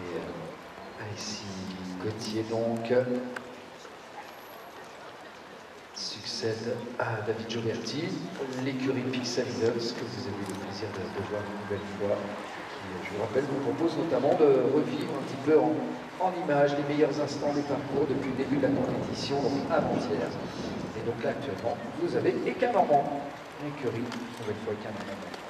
Et Alexis Gauthier donc succède à David Gioberti, l'écurie Pixel que vous avez eu le plaisir de, voir une nouvelle fois. Qui, je vous rappelle, vous propose notamment de revivre un petit peu en, en images les meilleurs instants des parcours depuis le début de la compétition, donc avant-hier. Et donc là actuellement, vous avez Eka Normand, l'écurie, nouvelle fois Eka Normand.